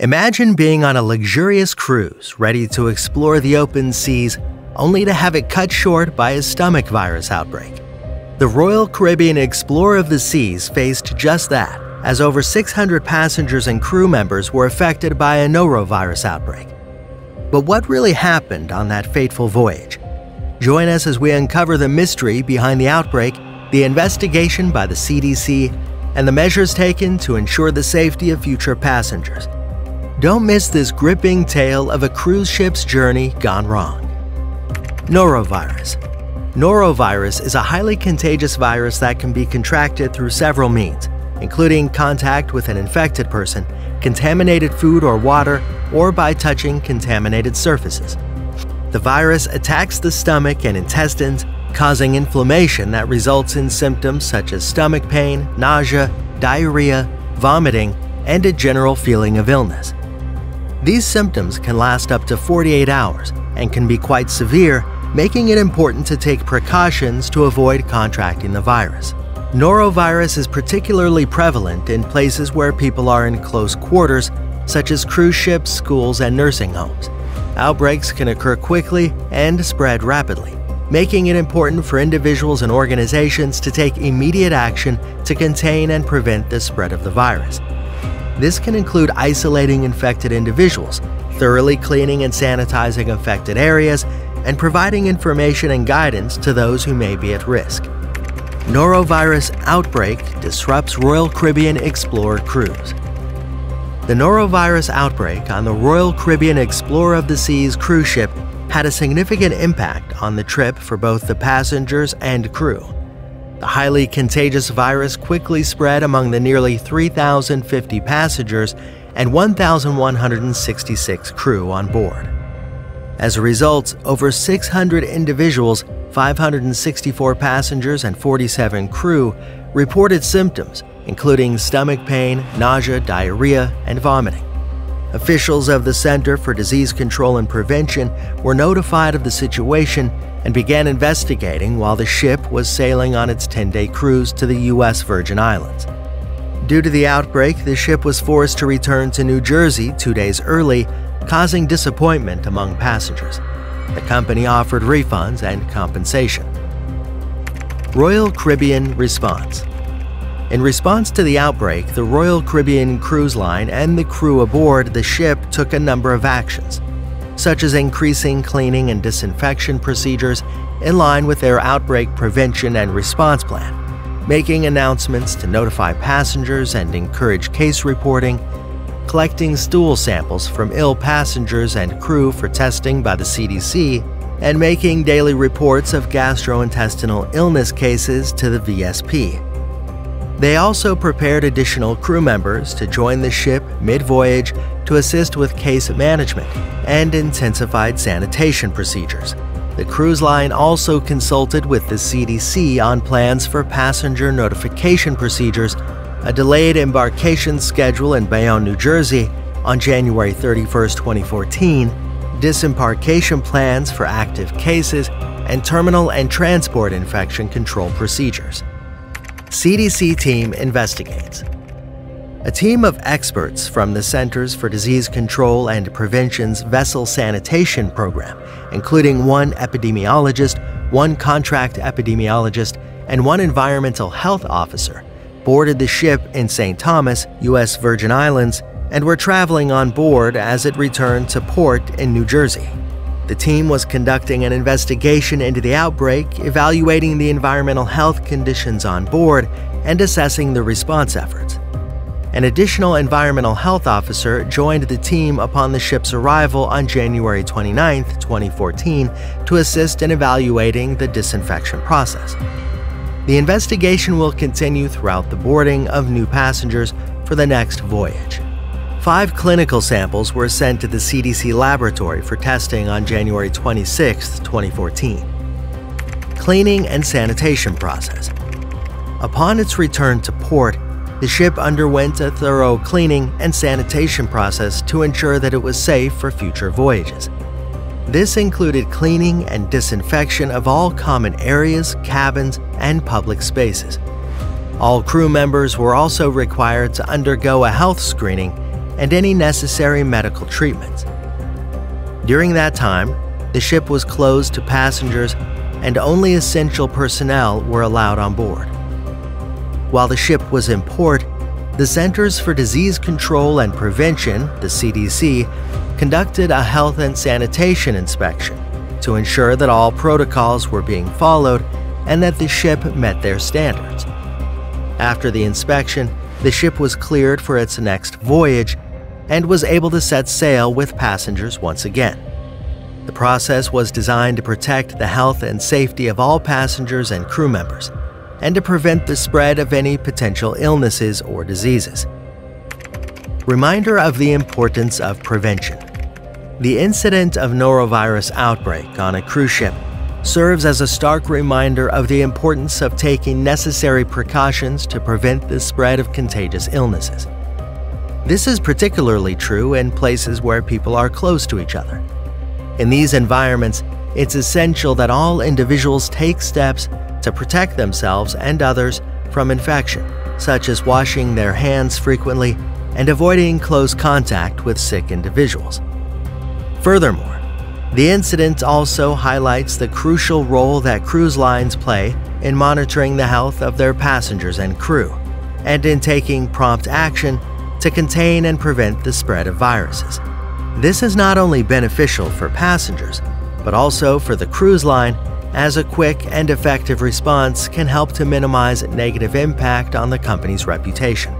Imagine being on a luxurious cruise, ready to explore the open seas, only to have it cut short by a stomach virus outbreak. The Royal Caribbean Explorer of the Seas faced just that, as over 600 passengers and crew members were affected by a norovirus outbreak. But what really happened on that fateful voyage? Join us as we uncover the mystery behind the outbreak, the investigation by the CDC, and the measures taken to ensure the safety of future passengers. Don't miss this gripping tale of a cruise ship's journey gone wrong. Norovirus. Norovirus is a highly contagious virus that can be contracted through several means, including contact with an infected person, contaminated food or water, or by touching contaminated surfaces. The virus attacks the stomach and intestines, causing inflammation that results in symptoms such as stomach pain, nausea, diarrhea, vomiting, and a general feeling of illness. These symptoms can last up to 48 hours and can be quite severe, making it important to take precautions to avoid contracting the virus. Norovirus is particularly prevalent in places where people are in close quarters, such as cruise ships, schools, and nursing homes. Outbreaks can occur quickly and spread rapidly, making it important for individuals and organizations to take immediate action to contain and prevent the spread of the virus. This can include isolating infected individuals, thoroughly cleaning and sanitizing affected areas, and providing information and guidance to those who may be at risk. Norovirus outbreak disrupts Royal Caribbean Explorer cruise. The norovirus outbreak on the Royal Caribbean Explorer of the Seas cruise ship had a significant impact on the trip for both the passengers and crew. The highly contagious virus quickly spread among the nearly 3,050 passengers and 1,166 crew on board. As a result, over 600 individuals, 564 passengers, and 47 crew reported symptoms, including stomach pain, nausea, diarrhea, and vomiting. Officials of the Center for Disease Control and Prevention were notified of the situation and began investigating while the ship was sailing on its 10 day cruise to the U.S. Virgin Islands. Due to the outbreak, the ship was forced to return to New Jersey two days early, causing disappointment among passengers. The company offered refunds and compensation. Royal Caribbean Response In response to the outbreak, the Royal Caribbean Cruise Line and the crew aboard the ship took a number of actions such as increasing cleaning and disinfection procedures in line with their outbreak prevention and response plan, making announcements to notify passengers and encourage case reporting, collecting stool samples from ill passengers and crew for testing by the CDC, and making daily reports of gastrointestinal illness cases to the VSP. They also prepared additional crew members to join the ship mid voyage to assist with case management and intensified sanitation procedures. The cruise line also consulted with the CDC on plans for passenger notification procedures, a delayed embarkation schedule in Bayonne, New Jersey on January 31, 2014, disembarkation plans for active cases, and terminal and transport infection control procedures. CDC team investigates. A team of experts from the Centers for Disease Control and Prevention's Vessel Sanitation Program, including one epidemiologist, one contract epidemiologist, and one environmental health officer, boarded the ship in St. Thomas, U.S. Virgin Islands, and were traveling on board as it returned to port in New Jersey. The team was conducting an investigation into the outbreak, evaluating the environmental health conditions on board, and assessing the response efforts. An additional environmental health officer joined the team upon the ship's arrival on January 29, 2014, to assist in evaluating the disinfection process. The investigation will continue throughout the boarding of new passengers for the next voyage. Five clinical samples were sent to the CDC laboratory for testing on January 26, 2014. Cleaning and sanitation process. Upon its return to port, the ship underwent a thorough cleaning and sanitation process to ensure that it was safe for future voyages. This included cleaning and disinfection of all common areas, cabins, and public spaces. All crew members were also required to undergo a health screening and any necessary medical treatments. During that time, the ship was closed to passengers and only essential personnel were allowed on board. While the ship was in port, the Centers for Disease Control and Prevention, the CDC, conducted a health and sanitation inspection to ensure that all protocols were being followed and that the ship met their standards. After the inspection, the ship was cleared for its next voyage and was able to set sail with passengers once again. The process was designed to protect the health and safety of all passengers and crew members, and to prevent the spread of any potential illnesses or diseases. Reminder of the importance of prevention. The incident of norovirus outbreak on a cruise ship serves as a stark reminder of the importance of taking necessary precautions to prevent the spread of contagious illnesses. This is particularly true in places where people are close to each other. In these environments, it's essential that all individuals take steps to protect themselves and others from infection, such as washing their hands frequently and avoiding close contact with sick individuals. Furthermore, the incident also highlights the crucial role that cruise lines play in monitoring the health of their passengers and crew, and in taking prompt action to contain and prevent the spread of viruses. This is not only beneficial for passengers, but also for the cruise line, as a quick and effective response can help to minimize negative impact on the company's reputation.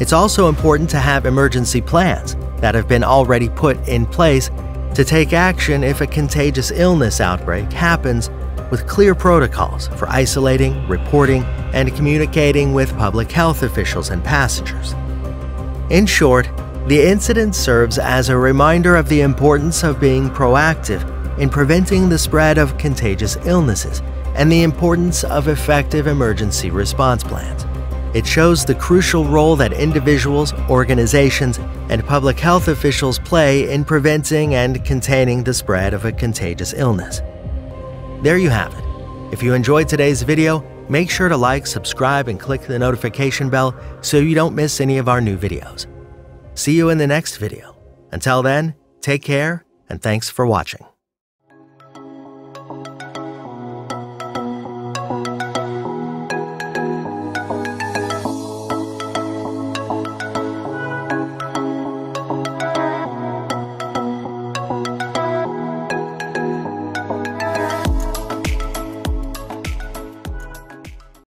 It's also important to have emergency plans that have been already put in place to take action if a contagious illness outbreak happens with clear protocols for isolating, reporting, and communicating with public health officials and passengers. In short, the incident serves as a reminder of the importance of being proactive in preventing the spread of contagious illnesses and the importance of effective emergency response plans. It shows the crucial role that individuals, organizations, and public health officials play in preventing and containing the spread of a contagious illness. There you have it. If you enjoyed today's video, make sure to like, subscribe, and click the notification bell so you don't miss any of our new videos. See you in the next video. Until then, take care and thanks for watching.